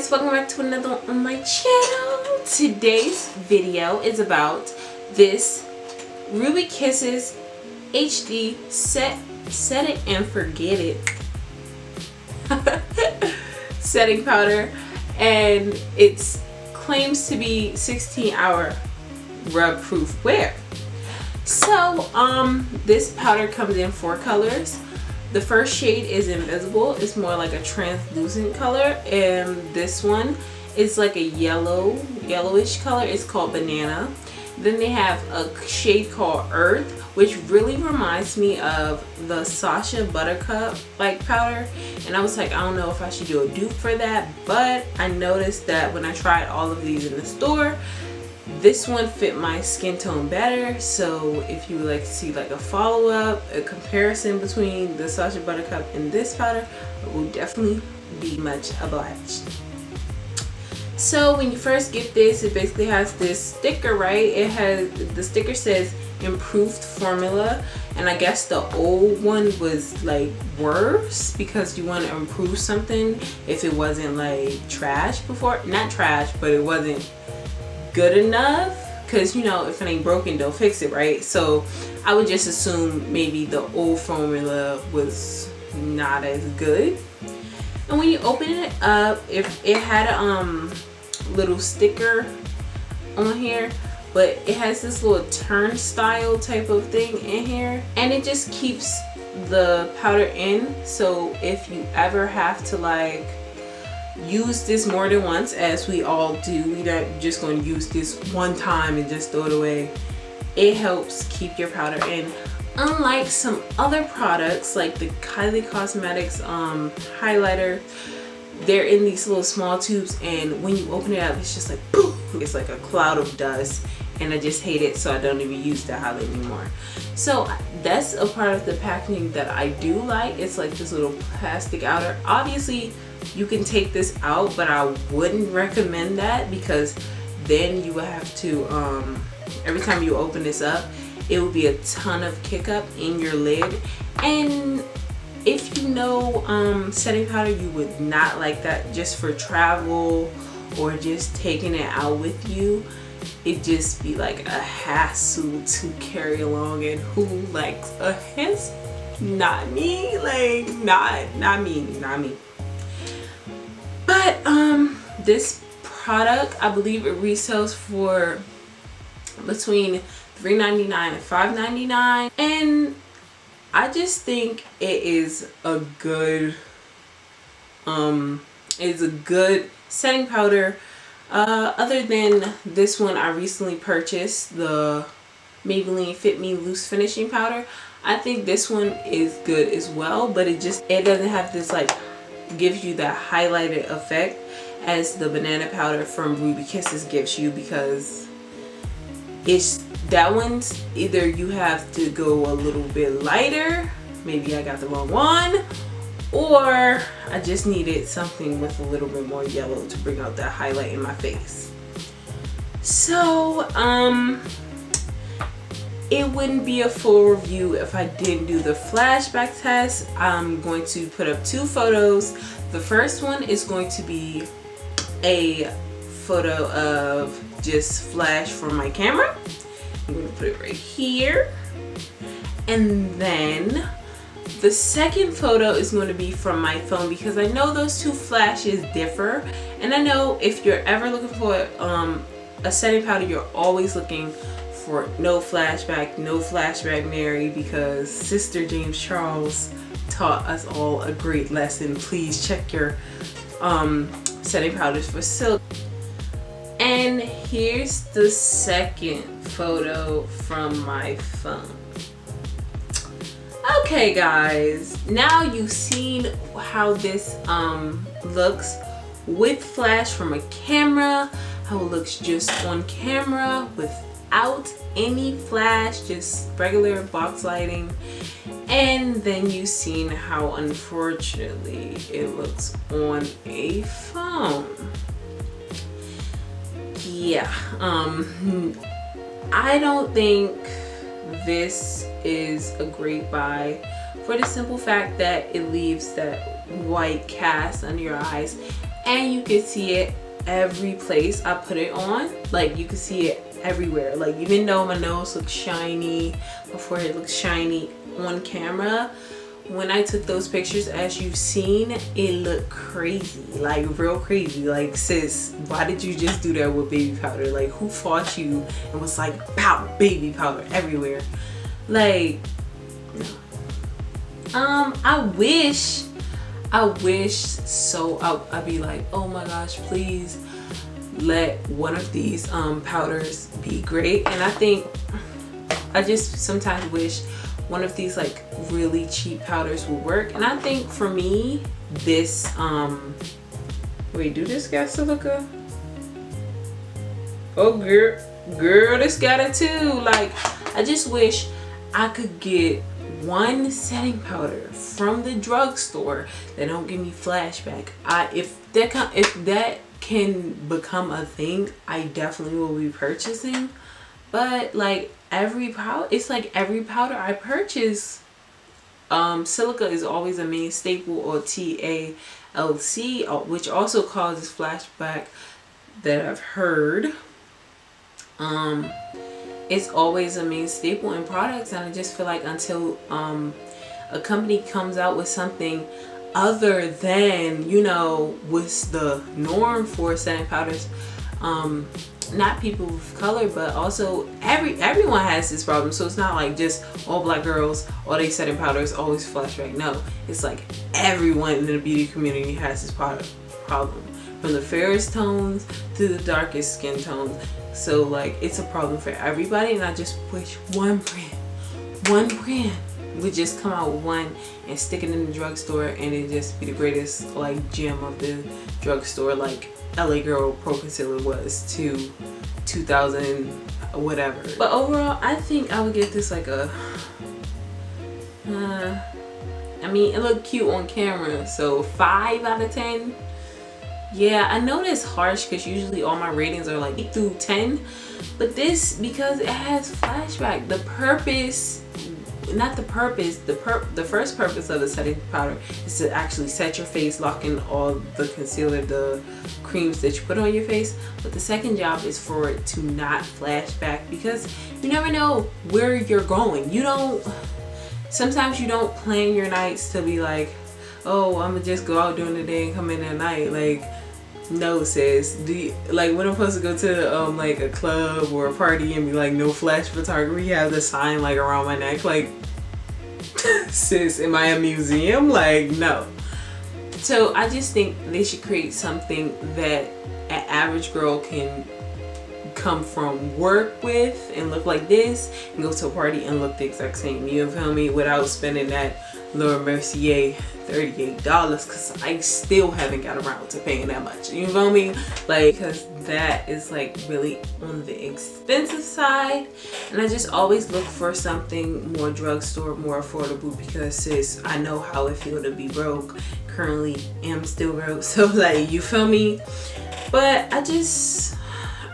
guys welcome back to another on my channel. Today's video is about this ruby kisses hd set set it and forget it. Setting powder. And it claims to be 16 hour rub proof wear. So um this powder comes in four colors the first shade is Invisible. It's more like a translucent color. And this one is like a yellow, yellowish color. It's called Banana. Then they have a shade called Earth, which really reminds me of the Sacha Buttercup like powder. And I was like, I don't know if I should do a dupe for that. But I noticed that when I tried all of these in the store, this one fit my skin tone better so if you would like to see like a follow-up a comparison between the Sacha Buttercup and this powder I will definitely be much obliged. So when you first get this it basically has this sticker right? It has the sticker says improved formula and I guess the old one was like worse because you want to improve something if it wasn't like trash before not trash but it wasn't good enough because you know if it ain't broken don't fix it right? So I would just assume maybe the old formula was not as good. And when you open it up if it had a um little sticker on here but it has this little turnstile type of thing in here and it just keeps the powder in. So if you ever have to like use this more than once as we all do. We're not just going to use this one time and just throw it away. It helps keep your powder in. Unlike some other products like the Kylie Cosmetics um, highlighter, they're in these little small tubes and when you open it up it's just like poof it's like a cloud of dust and I just hate it so I don't even use that highlight anymore so that's a part of the packaging that I do like it's like this little plastic outer obviously you can take this out but I wouldn't recommend that because then you would have to um, every time you open this up it will be a ton of kick up in your lid. And if you know um, setting powder you would not like that just for travel or just taking it out with you. It just be like a hassle to carry along and who likes a hassle? Not me like not not me not me this product, I believe it resells for between $3.99 and $5.99. And I just think it is a good, um, it's a good setting powder. Uh, other than this one I recently purchased, the Maybelline Fit Me Loose Finishing Powder. I think this one is good as well, but it just, it doesn't have this like gives you that highlighted effect as the banana powder from Ruby Kisses gives you because it's that one's either you have to go a little bit lighter maybe I got the wrong one or I just needed something with a little bit more yellow to bring out that highlight in my face so um it wouldn't be a full review if I didn't do the flashback test. I'm going to put up two photos. The first one is going to be a photo of just flash from my camera. I'm to put it right here. And then the second photo is going to be from my phone because I know those two flashes differ. And I know if you're ever looking for um, a setting powder, you're always looking for no flashback, no flashback Mary because Sister James Charles taught us all a great lesson. Please check your um, setting powders for silica. And here's the second photo from my phone. Okay guys, now you've seen how this um, looks with flash from a camera, how it looks just on camera without any flash, just regular box lighting. And then you've seen how unfortunately it looks on a phone. Yeah, um, I don't think this is a great buy for the simple fact that it leaves that white cast under your eyes and you can see it every place I put it on. Like you can see it everywhere. Like even though my nose looks shiny, before it looks shiny on camera, when I took those pictures as you've seen, it looked crazy, like real crazy. Like sis, why did you just do that with baby powder? Like who fought you and was like, pow, baby powder everywhere? Like, um, I wish, I wish so I'd be like, oh my gosh, please let one of these um, powders be great. And I think, I just sometimes wish one of these like really cheap powders will work. And I think for me, this, um, wait, do this got silica? Oh girl, girl, this got it too. Like, I just wish I could get one setting powder from the drugstore that don't give me flashback. I if that if that can become a thing, I definitely will be purchasing. But like every powder, it's like every powder I purchase, um, silica is always a main staple or TALC, uh, which also causes flashback that I've heard. Um, it's always a main staple in products and I just feel like until um, a company comes out with something other than you know what's the norm for setting powders um, not people of color but also every everyone has this problem. So it's not like just all black girls all they setting powders always flush right? No it's like everyone in the beauty community has this problem. From the fairest tones to the darkest skin tones. So like it's a problem for everybody and I just wish one brand, one brand would just come out one and stick it in the drugstore and it just be the greatest like gem of the drugstore like LA Girl Pro Concealer was to 2000 whatever. But overall I think I would give this like a uh, I mean it looked cute on camera so 5 out of 10 yeah i know that's harsh because usually all my ratings are like 8 through 10 but this because it has flashback the purpose not the purpose the per the first purpose of the setting powder is to actually set your face lock in all the concealer the creams that you put on your face. But the second job is for it to not flash back because you never know where you're going. You don't sometimes you don't plan your nights to be like oh i'm gonna just go out during the day and come in at night. Like no sis. Do you, like when i'm supposed to go to um like a club or a party and be like no flash photography have the sign like around my neck like sis am i a museum? Like no. So i just think they should create something that an average girl can come from work with and look like this and go to a party and look the exact same. You feel me? Without spending that Laura Mercier $38 because I still haven't got around to paying that much. You feel me? Like, because that is like really on the expensive side. And I just always look for something more drugstore, more affordable because sis, I know how it feel to be broke. Currently am still broke. So like, you feel me? But I just,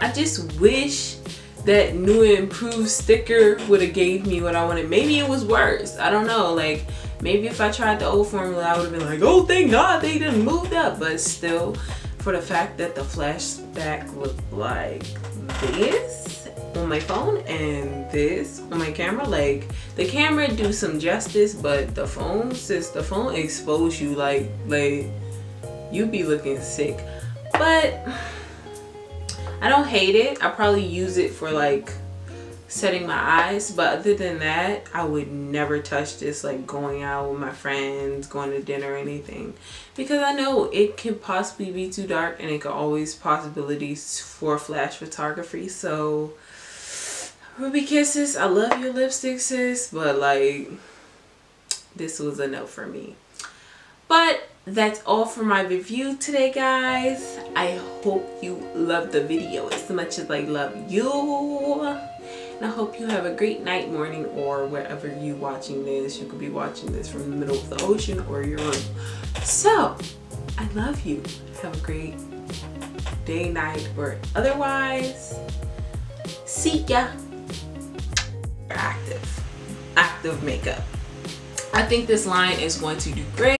I just wish that new and improved sticker would have gave me what I wanted. Maybe it was worse. I don't know. Like, Maybe if I tried the old formula, I would have been like, oh, thank God they didn't move up. But still, for the fact that the flashback looked like this on my phone and this on my camera, like the camera do some justice, but the phone, since the phone expose you, like, like you be looking sick. But I don't hate it. I probably use it for like setting my eyes but other than that I would never touch this like going out with my friends going to dinner or anything. Because I know it can possibly be too dark and it could always possibilities for flash photography so Ruby Kisses I love your lipstick sis but like this was a no for me. But that's all for my review today guys. I hope you love the video as much as I love you and I hope you have a great night, morning, or wherever you watching this. You could be watching this from the middle of the ocean or your room. So, I love you. Have a great day, night, or otherwise. See ya. Active. Active makeup. I think this line is going to do great.